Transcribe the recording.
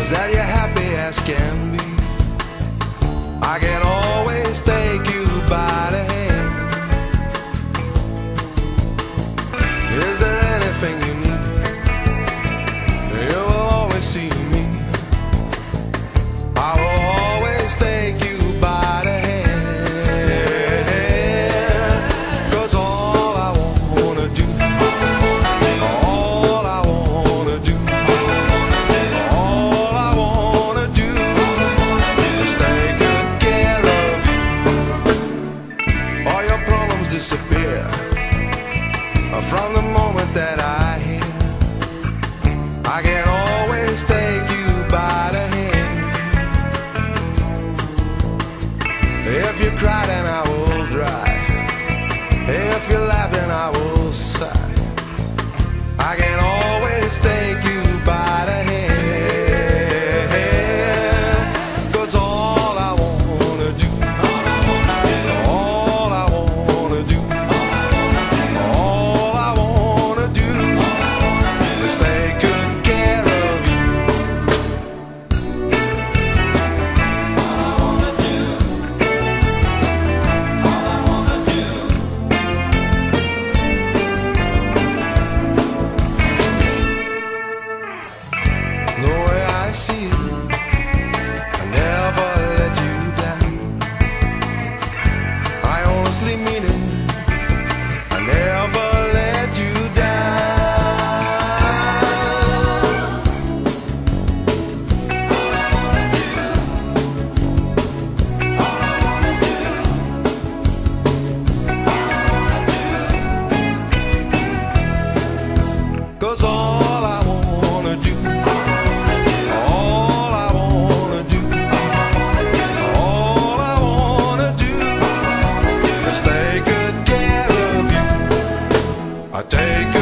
Is that you happy as can be? I get From the moment that I hear, I can always take you by the hand. If you cried then I will dry. If you simply mean. I take